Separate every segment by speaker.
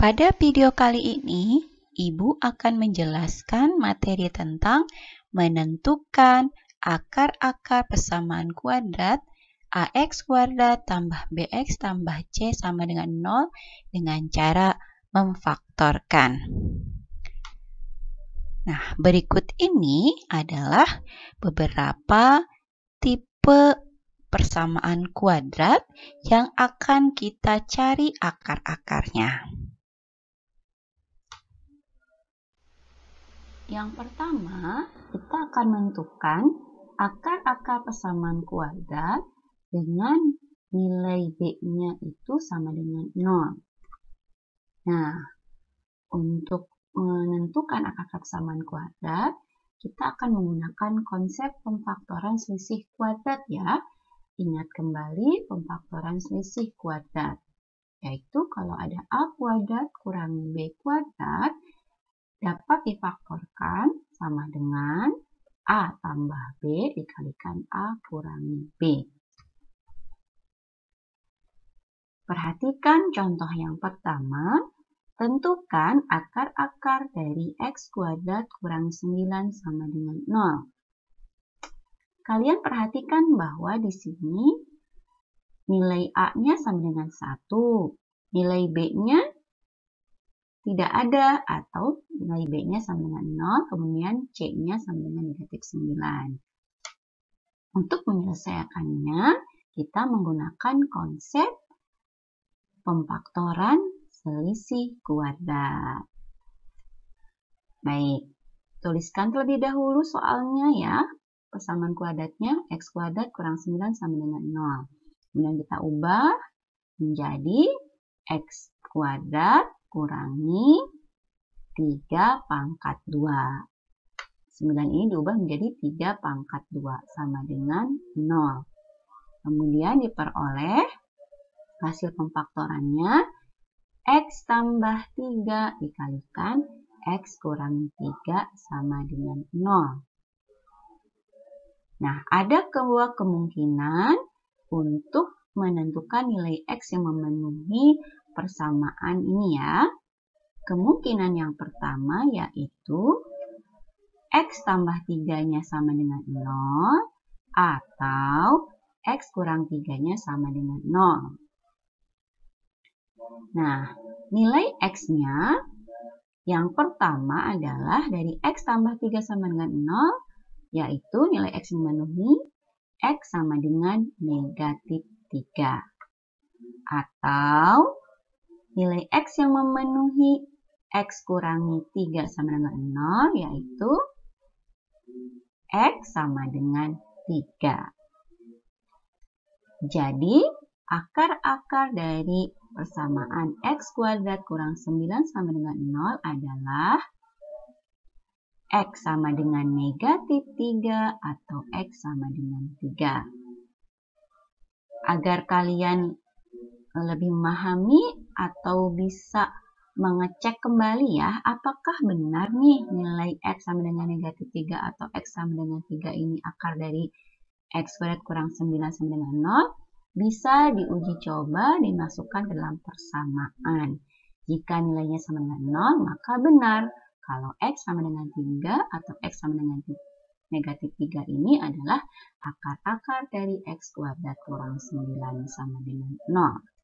Speaker 1: Pada video kali ini, Ibu akan menjelaskan materi tentang menentukan akar-akar persamaan kuadrat AX kuadrat tambah BX tambah C sama dengan 0 dengan cara memfaktorkan. Nah, berikut ini adalah beberapa tipe persamaan kuadrat yang akan kita cari akar-akarnya. Yang pertama, kita akan menentukan akar-akar persamaan kuadrat dengan nilai B-nya itu sama dengan 0. Nah, untuk menentukan akar-akar persamaan kuadrat, kita akan menggunakan konsep pemfaktoran selisih kuadrat ya. Ingat kembali pemfaktoran selisih kuadrat. Yaitu kalau ada A kuadrat kurang B kuadrat, dapat difaktorkan sama dengan A tambah B dikalikan A kurangi B. Perhatikan contoh yang pertama. Tentukan akar-akar dari X kuadrat kurang 9 sama dengan 0. Kalian perhatikan bahwa di sini nilai A-nya sama dengan 1. Nilai B-nya tidak ada atau nilai B-nya sama dengan 0, kemudian C-nya sama dengan negatif 9. Untuk menyelesaikannya, kita menggunakan konsep pemfaktoran selisih kuadrat. Baik, tuliskan terlebih dahulu soalnya ya. Persamaan kuadratnya X kuadrat kurang 9 sama dengan 0. Kemudian kita ubah menjadi X kuadrat kurangi 3 pangkat 2. 9 ini diubah menjadi 3 pangkat 2 sama dengan 0. Kemudian diperoleh hasil pemfaktorannya X tambah 3 dikalikan X kurangi 3 sama dengan 0. Nah, ada kedua kemungkinan untuk menentukan nilai X yang memenuhi persamaan ini ya. Kemungkinan yang pertama yaitu X tambah 3-nya sama dengan 0 atau X kurang 3-nya sama dengan 0. Nah, nilai X-nya yang pertama adalah dari X tambah 3 sama dengan 0, yaitu nilai X memenuhi X sama dengan negatif 3. Atau nilai X yang memenuhi X kurangi 3 sama dengan 0 yaitu X sama dengan 3. Jadi, akar-akar dari persamaan X kuadrat kurang 9 sama dengan 0 adalah X sama dengan negatif 3 atau X sama dengan 3. Agar kalian lebih memahami atau bisa mengecek kembali ya, apakah benar nih nilai X sama dengan negatif 3 atau X sama dengan 3 ini akar dari X kuadrat kurang 9 sama dengan 0, bisa diuji coba dimasukkan ke dalam persamaan. Jika nilainya sama dengan 0, maka benar. Kalau X sama dengan 3 atau X sama dengan negatif 3 ini adalah akar-akar dari X kuadrat kurang 9 sama dengan 0.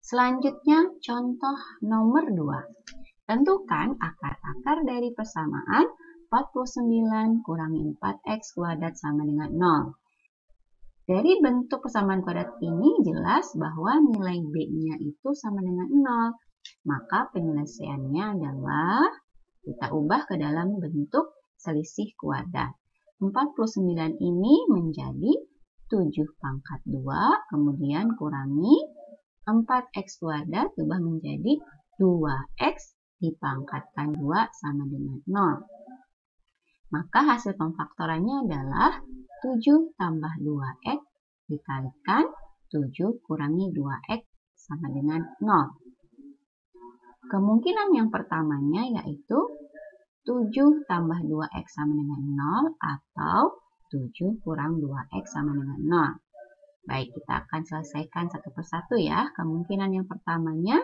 Speaker 1: Selanjutnya contoh nomor 2. Tentukan akar-akar dari persamaan 49 kurangi 4x kuadrat sama dengan 0. Dari bentuk persamaan kuadrat ini jelas bahwa nilai B-nya itu sama dengan 0. Maka penyelesaiannya adalah kita ubah ke dalam bentuk selisih kuadrat. 49 ini menjadi 7 pangkat 2, kemudian kurangi 4x kuadrat berubah menjadi 2x dipangkatkan 2 sama dengan 0. Maka hasil pemfaktorannya adalah 7 tambah 2x dikalikan 7 kurangi 2x sama dengan 0. Kemungkinan yang pertamanya yaitu 7 tambah 2x sama dengan 0 atau 7 kurang 2x sama dengan 0. Baik, kita akan selesaikan satu persatu ya. Kemungkinan yang pertamanya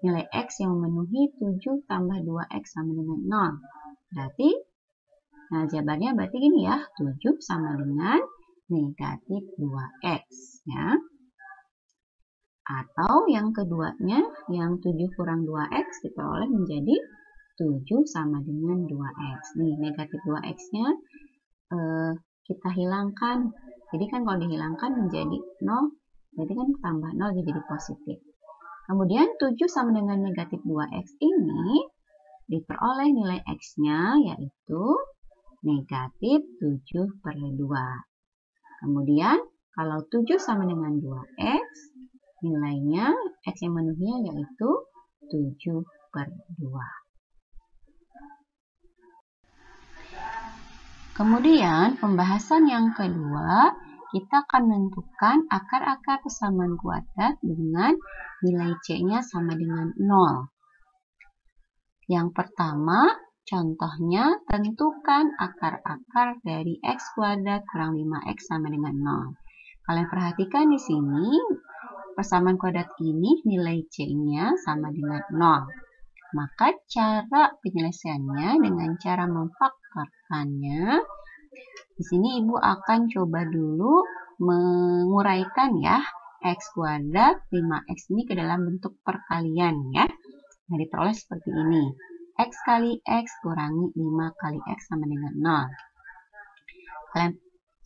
Speaker 1: nilai X yang memenuhi 7 tambah 2X sama dengan 0. Berarti, nah jawabannya berarti gini ya, 7 sama dengan negatif 2X. ya. Atau yang keduanya, yang 7 kurang 2X diperoleh menjadi 7 sama dengan 2X. Nih, negatif 2X-nya eh, kita hilangkan. Jadi kan kalau dihilangkan menjadi 0, jadi kan tambah 0 jadi positif. Kemudian 7 sama dengan negatif 2X ini diperoleh nilai X-nya yaitu negatif 7 per 2. Kemudian kalau 7 sama dengan 2X, nilainya X yang menuhinya yaitu 7 per 2. Kemudian pembahasan yang kedua, kita akan menentukan akar-akar persamaan kuadrat dengan nilai C-nya sama dengan 0. Yang pertama, contohnya tentukan akar-akar dari X kuadrat kurang 5X sama dengan 0. Kalian perhatikan di sini, persamaan kuadrat ini nilai C-nya sama dengan 0. Maka cara penyelesaiannya dengan cara memfaktor menguraikannya. Di sini Ibu akan coba dulu menguraikan ya x kuadrat 5x ini ke dalam bentuk perkalian ya. Nah, diperoleh seperti ini. x kali x kurangi 5 kali x sama dengan 0. Kalian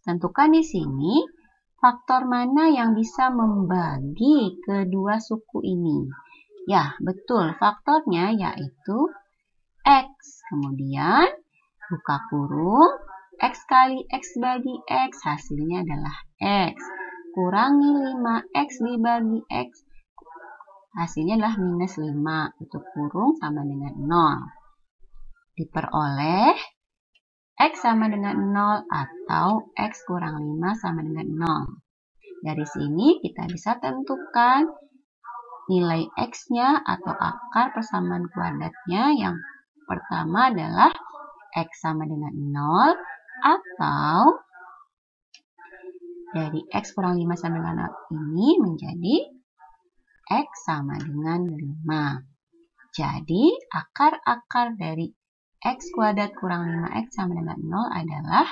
Speaker 1: tentukan di sini faktor mana yang bisa membagi kedua suku ini. Ya, betul. Faktornya yaitu x. Kemudian buka kurung, X kali X bagi X, hasilnya adalah X. Kurangi 5X dibagi X, hasilnya adalah minus 5. Tutup kurung sama dengan 0. Diperoleh X sama dengan 0 atau X kurang 5 sama dengan 0. Dari sini kita bisa tentukan nilai X-nya atau akar persamaan kuadratnya yang pertama adalah X sama dengan 0 atau dari X kurang 5 sama dengan 0 ini menjadi X sama dengan 5. Jadi akar-akar dari X kuadrat kurang 5X sama dengan 0 adalah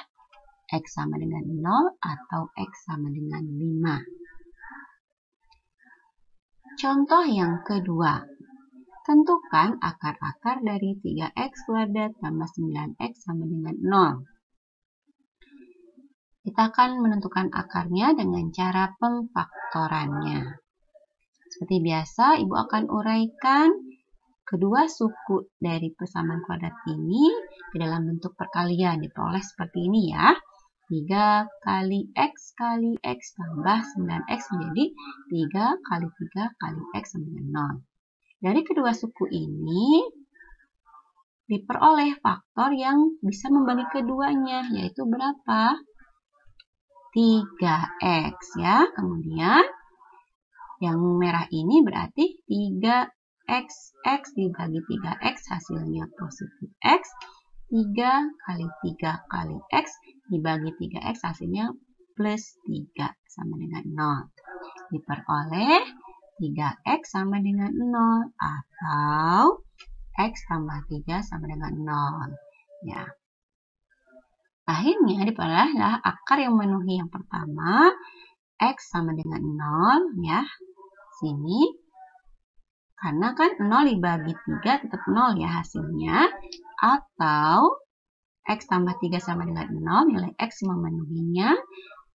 Speaker 1: X sama dengan 0 atau X sama dengan 5. Contoh yang kedua, Tentukan akar-akar dari 3x kuadrat tambah 9x sama dengan 0. Kita akan menentukan akarnya dengan cara pemfaktorannya. Seperti biasa, Ibu akan uraikan kedua suku dari persamaan kuadrat ini ke dalam bentuk perkalian. Diperoleh seperti ini ya. 3 kali X kali X tambah 9X menjadi 3 kali 3 kali X sama dengan 0. Dari kedua suku ini diperoleh faktor yang bisa membagi keduanya, yaitu berapa? 3x ya. Kemudian yang merah ini berarti 3x, x dibagi 3x hasilnya positif x. 3 kali 3 kali x dibagi 3x hasilnya plus 3 sama dengan 0. Diperoleh 3x sama dengan 0 atau x tambah 3 sama dengan 0. Ya. Akhirnya diperolehlah akar yang memenuhi yang pertama x sama dengan 0 ya. Sini karena kan 0 dibagi 3 tetap 0 ya hasilnya atau x tambah 3 sama dengan 0 nilai x memenuhinya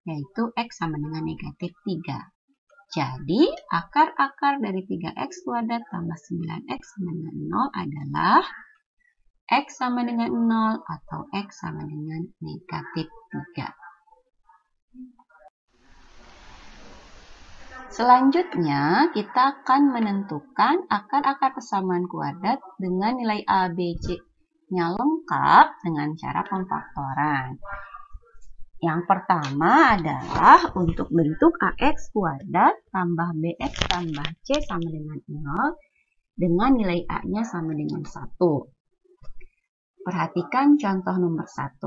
Speaker 1: yaitu x sama dengan negatif 3. Jadi, akar-akar dari 3x kuadrat tambah 9x sama dengan 0 adalah x sama dengan 0 atau x sama dengan negatif 3. Selanjutnya, kita akan menentukan akar-akar persamaan kuadrat dengan nilai A, B, C-nya lengkap dengan cara pemfaktoran. Yang pertama adalah untuk bentuk AX kuadrat tambah BX tambah C sama dengan 0 dengan nilai A-nya sama dengan 1. Perhatikan contoh nomor 1.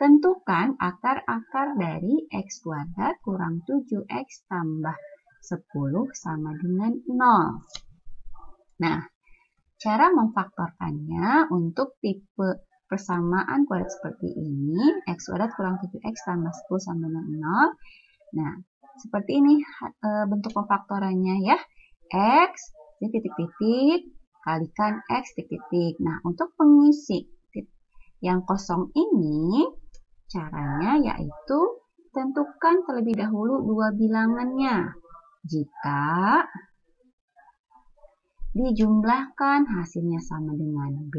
Speaker 1: Tentukan akar-akar dari X kuadrat kurang 7X tambah 10 sama dengan 0. Nah, cara memfaktorkannya untuk tipe persamaan kuadrat seperti ini, x kuadrat kurang 7x tambah 10 sama dengan 0. Nah, seperti ini e, bentuk pemfaktorannya ya. x titik-titik kalikan x titik-titik. Nah, untuk pengisi yang kosong ini, caranya yaitu tentukan terlebih dahulu dua bilangannya. Jika dijumlahkan hasilnya sama dengan B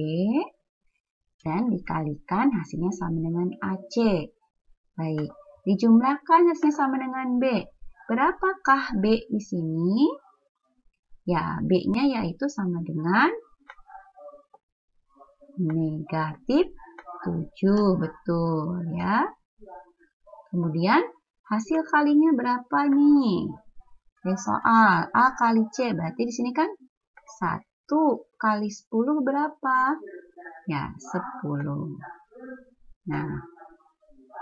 Speaker 1: dan dikalikan hasilnya sama dengan AC. Baik, dijumlahkan hasilnya sama dengan B. Berapakah B di sini? Ya, B-nya yaitu sama dengan negatif 7, betul ya. Kemudian hasil kalinya berapa nih? Dari soal A kali C, berarti di sini kan 1 kali 10 berapa? Ya, 10. Nah,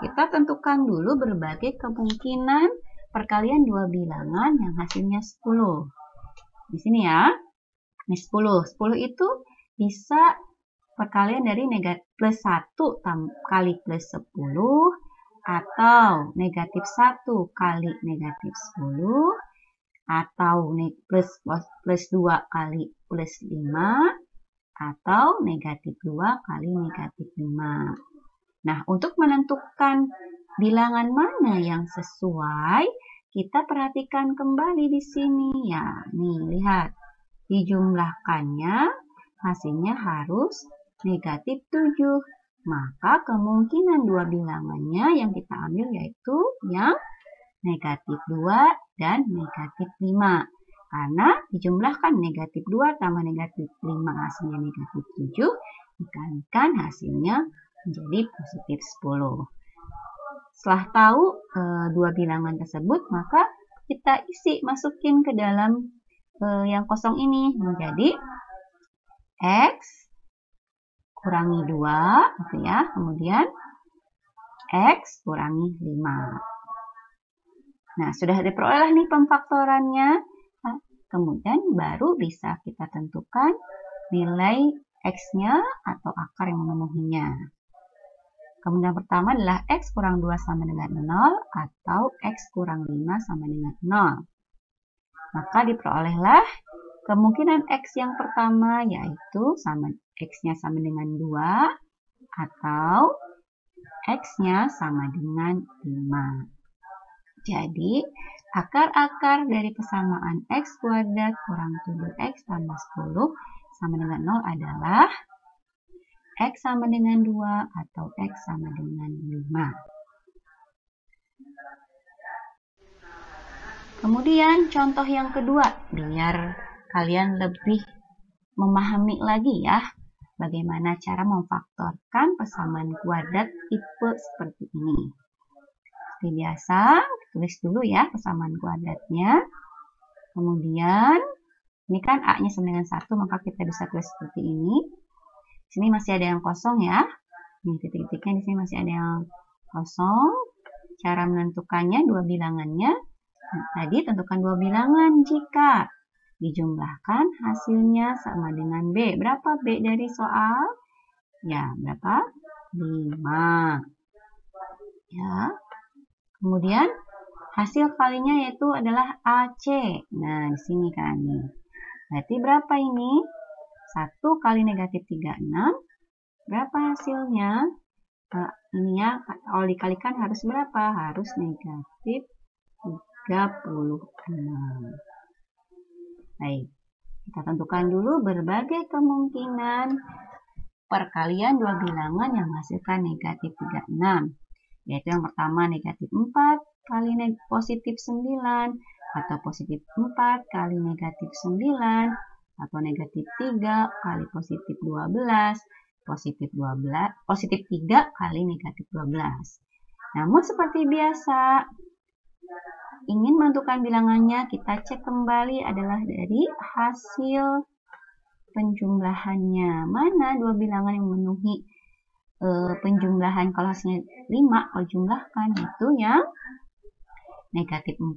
Speaker 1: kita tentukan dulu berbagai kemungkinan perkalian dua bilangan yang hasilnya 10. Di sini ya, ini 10. 10 itu bisa perkalian dari negatif plus 1 kali plus 10 atau negatif 1 kali negatif 10 atau plus plus 2 kali plus 5 atau negatif 2 kali negatif 5. Nah, untuk menentukan bilangan mana yang sesuai, kita perhatikan kembali di sini ya. Nih, lihat. Dijumlahkannya hasilnya harus negatif 7. Maka kemungkinan dua bilangannya yang kita ambil yaitu yang negatif 2 dan negatif 5. Karena dijumlahkan negatif 2 tambah negatif 5 hasilnya negatif 7, dikalikan hasilnya menjadi positif 10. Setelah tahu e, dua bilangan tersebut, maka kita isi, masukin ke dalam e, yang kosong ini menjadi X kurangi 2, gitu ya. Kemudian X kurangi 5. Nah, sudah diperoleh nih pemfaktorannya. Kemudian baru bisa kita tentukan nilai X-nya atau akar yang memenuhinya. Kemudian pertama adalah X kurang 2 sama dengan 0 atau X kurang 5 sama dengan 0. Maka diperolehlah kemungkinan X yang pertama yaitu sama X-nya sama dengan 2 atau X-nya sama dengan 5. Jadi, akar-akar dari persamaan X kuadrat kurang 7X tambah 10 sama dengan 0 adalah X sama dengan 2 atau X sama dengan 5. Kemudian contoh yang kedua, biar kalian lebih memahami lagi ya bagaimana cara memfaktorkan persamaan kuadrat tipe seperti ini. Seperti biasa, tulis dulu ya persamaan kuadratnya. Kemudian, ini kan A-nya sama dengan 1, maka kita bisa tulis seperti ini. Di sini masih ada yang kosong ya. Ini titik-titiknya di sini masih ada yang kosong. Cara menentukannya dua bilangannya. Nah, tadi tentukan dua bilangan jika dijumlahkan hasilnya sama dengan B. Berapa B dari soal? Ya, berapa? 5. Ya. Kemudian hasil kalinya yaitu adalah AC. Nah, di sini kan. Berarti berapa ini? 1 kali negatif 36. Berapa hasilnya? Uh, ini ya, kalau dikalikan harus berapa? Harus negatif 36. Baik, kita tentukan dulu berbagai kemungkinan perkalian dua bilangan yang menghasilkan negatif 36 yaitu yang pertama negatif 4 kali neg positif 9 atau positif 4 kali negatif 9 atau negatif 3 kali positif 12 positif 12 positif 3 kali negatif 12 namun seperti biasa ingin menentukan bilangannya kita cek kembali adalah dari hasil penjumlahannya. Mana dua bilangan yang memenuhi e, penjumlahan kalau hasilnya 5 kalau jumlahkan itu yang negatif 4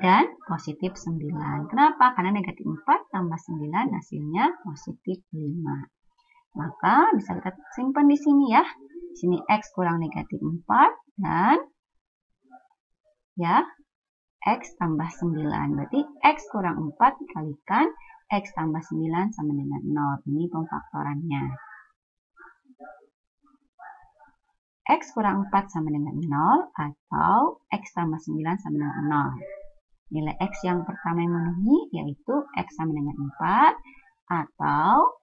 Speaker 1: dan positif 9. Kenapa? Karena negatif 4 tambah 9 hasilnya positif 5. Maka bisa kita simpan di sini ya. Di sini X kurang negatif 4 dan ya X tambah 9. Berarti X kurang 4 dikalikan X tambah 9 sama dengan 0. Ini pemfaktorannya. X kurang 4 sama dengan 0 atau X tambah 9 sama dengan 0. Nilai X yang pertama yang memenuhi yaitu X sama dengan 4 atau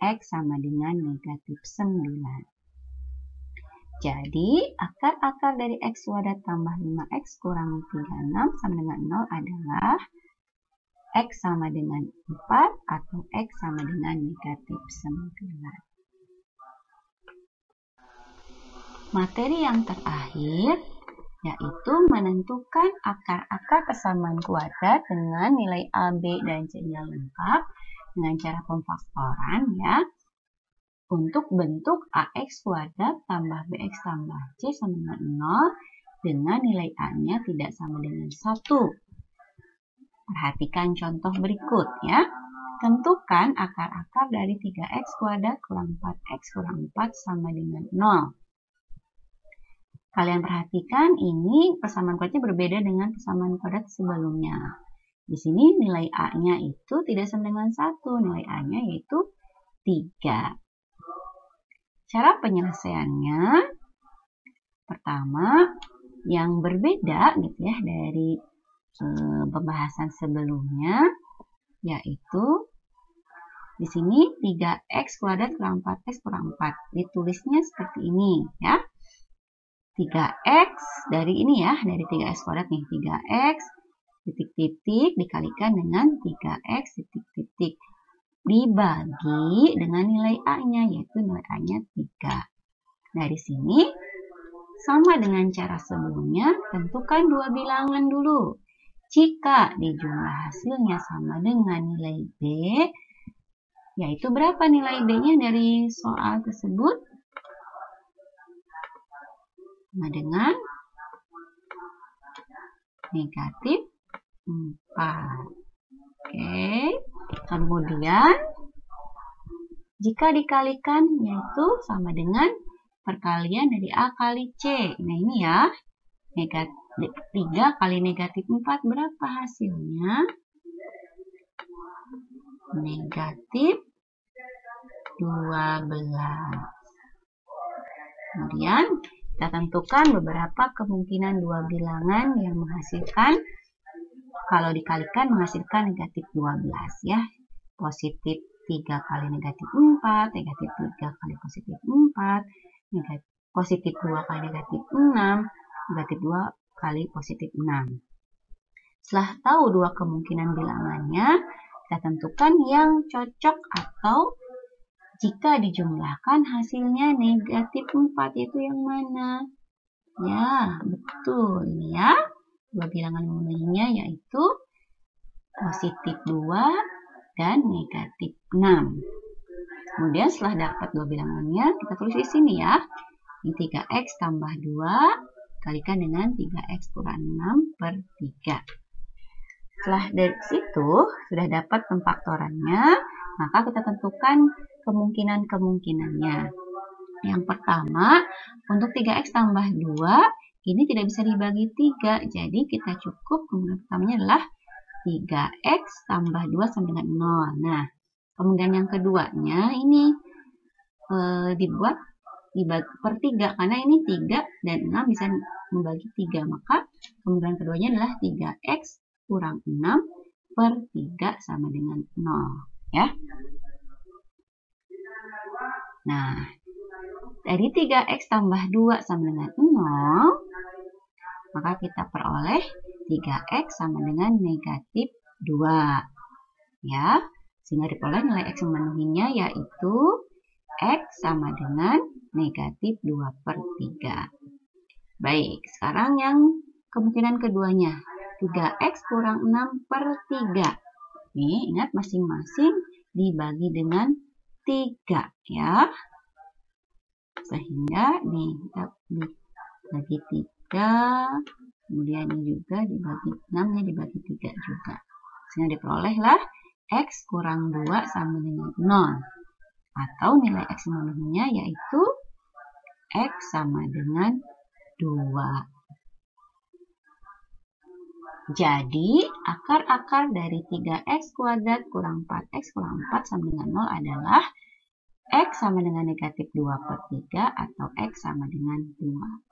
Speaker 1: X sama dengan negatif 9. Jadi, akar-akar dari X wadah tambah 5X kurang 36 sama dengan 0 adalah X sama dengan 4 atau X sama dengan negatif 9. Materi yang terakhir yaitu menentukan akar-akar kesamaan kuadrat dengan nilai A, B, dan C-nya lengkap dengan cara pemfaktoran ya. Untuk bentuk AX kuadrat tambah BX tambah C sama dengan 0 dengan nilai A-nya tidak sama dengan 1. Perhatikan contoh berikut ya. Tentukan akar-akar dari 3x kuadrat kurang 4x kurang 4 sama dengan 0. Kalian perhatikan ini persamaan kuadratnya berbeda dengan persamaan kuadrat sebelumnya. Di sini nilai A-nya itu tidak sama dengan 1, nilai A-nya yaitu 3. Cara penyelesaiannya pertama yang berbeda gitu ya dari e, pembahasan sebelumnya yaitu di sini 3x kuadrat kurang 4x kurang 4. Ditulisnya seperti ini ya. 3x dari ini ya, dari 3x kuadrat nih, 3x titik-titik dikalikan dengan 3x titik-titik dibagi dengan nilai A-nya, yaitu nilai A-nya 3. Dari sini, sama dengan cara sebelumnya, tentukan dua bilangan dulu. Jika dijumlah hasilnya sama dengan nilai B, yaitu berapa nilai B-nya dari soal tersebut? Sama dengan negatif 4. Oke, kemudian jika dikalikan yaitu sama dengan perkalian dari A kali C. Nah ini ya, negatif 3 kali negatif 4 berapa hasilnya? Negatif 12. Kemudian kita tentukan beberapa kemungkinan dua bilangan yang menghasilkan kalau dikalikan menghasilkan negatif 12 ya. Positif 3 kali negatif 4, negatif 3 kali positif 4, negatif, positif 2 kali negatif 6, negatif 2 kali positif 6. Setelah tahu dua kemungkinan bilangannya, kita tentukan yang cocok atau jika dijumlahkan hasilnya negatif 4 itu yang mana? Ya, betul ini ya. Dua bilangan memenuhinya yaitu positif 2 dan negatif 6. Kemudian setelah dapat dua bilangannya, kita tulis di sini ya. Ini 3x tambah 2 kalikan dengan 3x kurang 6 per 3. Setelah dari situ sudah dapat pemfaktorannya, maka kita tentukan kemungkinan-kemungkinannya. Yang pertama, untuk 3x tambah 2, ini tidak bisa dibagi 3. Jadi kita cukup kemungkinan pertamanya adalah 3x tambah 2 sama dengan 0. Nah, kemungkinan yang keduanya ini e, dibuat dibagi per 3 karena ini 3 dan 6 bisa membagi 3 maka kemungkinan keduanya adalah 3x kurang 6 per 3 sama dengan 0 ya Nah, dari 3x tambah 2 sama dengan 0, maka kita peroleh 3x sama dengan negatif 2. Ya, sehingga diperoleh nilai x memenuhinya yaitu x sama dengan negatif 2 per 3. Baik, sekarang yang kemungkinan keduanya. 3x kurang 6 per 3. Nih, ingat masing-masing dibagi dengan 3 ya. Sehingga nih kita bagi 3 Kemudian ini juga dibagi 6 nya dibagi 3 juga. Sehingga diperolehlah X kurang 2 sama dengan 0. Atau nilai X memenuhinya yaitu X sama dengan 2. Jadi, akar-akar dari 3x kuadrat kurang 4x kurang 4 sama dengan 0 adalah x sama dengan negatif 2 per 3 atau x sama dengan 2.